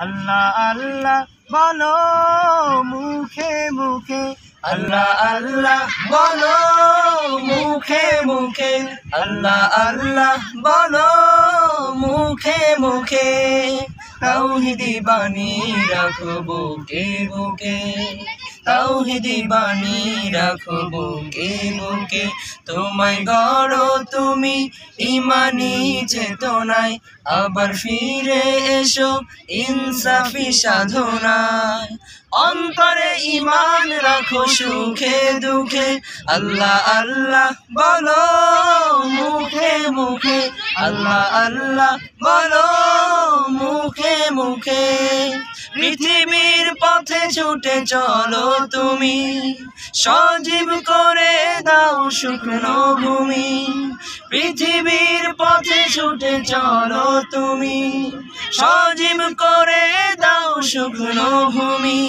আল্লাহ আল্লাহ, বলো মুখে মুখে। আল্লাহ আল্লাহ, বলো মুখে মুখে। আল্লাহ আল্লাহ, বলো মুখে মুখে। তাও বাণী রাখো বুকে বুকে। তাওহিদি বাণী রাখো বুকে বুকে তোমায় গড়ো তুমি ইমানি চেতনায়। আবার ফিরে এসো ইনসাফি সাধনায়। অন্তরে ইমান রাখো সুখে দুঃখে। আল্লাহ আল্লাহ বলো মুখে মুখে। আল্লাহ আল্লাহ বলো মুখে মুখে পৃথিবীর পথে ছুটে চলো তুমি। সজীব করে দাও শুকনো ভূমি। পৃথিবীর পথে ছুটে চলো তুমি। সজীব করে দাও শুকনো ভূমি।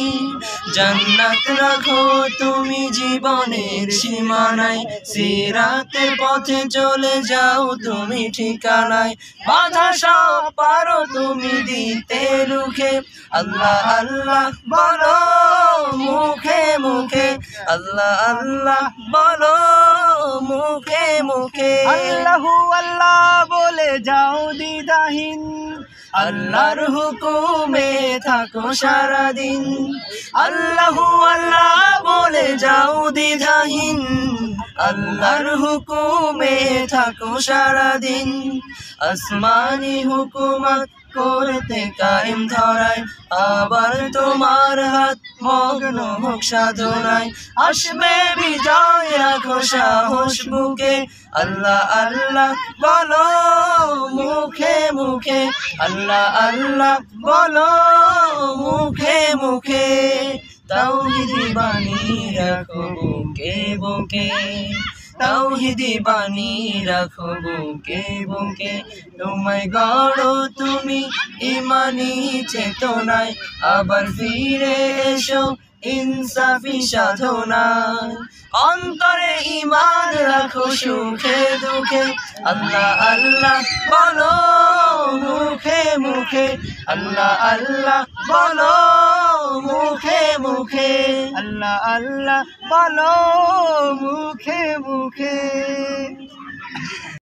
জান্নাত রাখো তুমি জীবনের সীমানায়। সিরাতের পথে চলে যাও তুমি ঠিকানায়। বাধা সব পারো তুমি দিতে রুখে। আল্লাহ আল্লাহ বলো মুখে মুখে। আল্লাহ আল্লাহ বলো মুখে মুখে। আল্লাহু আল্লাহ বলে যাও দিদাহীন আল্লাহর হুকুমে থাকো সারাদিন। আল্লাহু আল্লাহ বলে যাও দ্বিধাহীন। আল্লাহর হুকুমে থাকো সারাদিন। আসমানি হুকুমত করতে কায়েম ধরায়। আবার তোমার হাত মগ্ন হোক সাধনায়। আসবে বিজয় রাখো সাহস বুকে। আল্লাহ আল্লাহ বলো মুখে, আল্লাহ আল্লাহ, বলো মুখে মুখে। তাওহিদি বাণী রাখো বুকে বুকে। তাওহিদি বাণী রাখো বুকে বুকে। তোমায় গড়ো তুমি ইমানি চেতনায়। আবার ফিরে এসো ইনসাফি সাধনায়। অন্তরে ইমান রাখো সুখে দুঃখে। আল্লাহ আল্লাহ, বলো মুখে মুখে আল্লাহ আল্লাহ বলো মুখে মুখে। আল্লাহ আল্লাহ বলো মুখে মুখে।